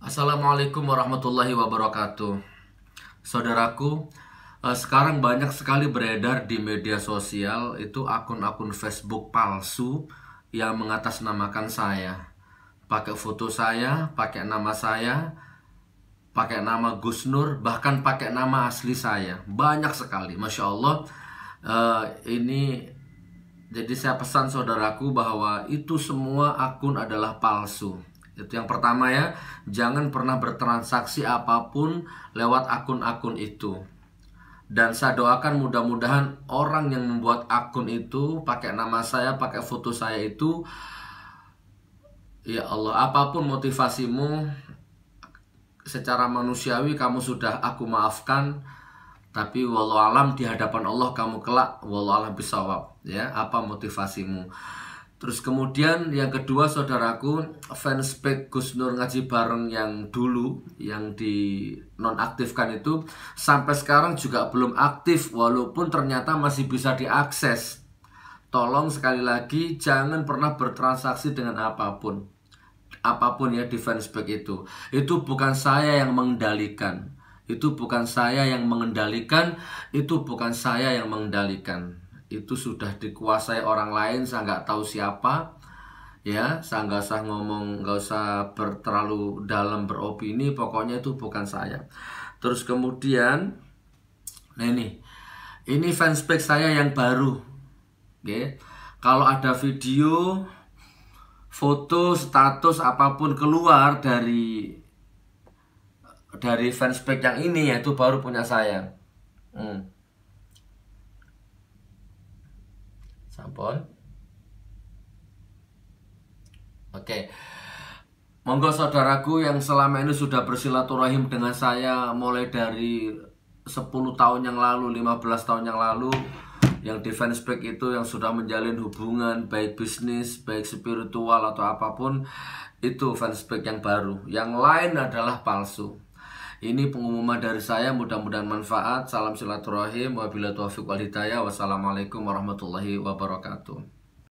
Assalamualaikum warahmatullahi wabarakatuh. Saudaraku eh, Sekarang banyak sekali beredar di media sosial Itu akun-akun Facebook palsu Yang mengatasnamakan saya. Pakai foto saya, pakai nama saya Pakai nama Gus Nur Bahkan pakai nama asli saya. Banyak sekali, Masya Allah. Uh, Ini jadi saya pesan saudaraku bahwa itu semua akun adalah palsu itu yang pertama ya, jangan pernah bertransaksi apa pun lewat akun-akun itu. Dan saya doakan mudah-mudahan orang yang membuat akun itu pakai nama saya, pakai foto saya itu ya Allah, apa pun motivasimu secara manusiawi kamu sudah aku maafkan tapi walau alam di hadapan Allah kamu kelak walau alam bisawab ya. Apa motivasimu Terus kemudian yang kedua saudaraku fanspage Gus Nur ngaji bareng yang dulu yang di nonaktifkan itu sampai sekarang juga belum aktif walaupun ternyata masih bisa diakses. Tolong sekali lagi jangan pernah bertransaksi dengan apa pun. Apa pun ya di fanspage itu. Itu bukan saya yang mengendalikan. Itu bukan saya yang mengendalikan, itu bukan saya yang mengendalikan itu sudah dikuasai orang lain saya nggak tahu siapa ya saya nggak usah ngomong nggak usah ber, terlalu dalam beropini pokoknya itu bukan saya. Terus kemudian nah ini ini fanspage saya yang baru oke. Kalau ada video foto status apa pun keluar dari dari fanspage yang ini ya itu baru punya saya. Hmm. Sampun. Oke. Monggo saudaraku yang selama ini sudah bersilaturahim dengan saya mulai dari 10 tahun yang lalu 15 tahun yang lalu yang defense back itu yang sudah menjalin hubungan baik bisnis baik spiritual atau apa pun itu fans back yang baru. Yang lain adalah palsu ini pengumuman dari saya, mudah-mudahan manfaat. Salam silaturahim, wabillahi taufiq wal hidayah. Wassalamualaikum warahmatullahi wabarakatuh.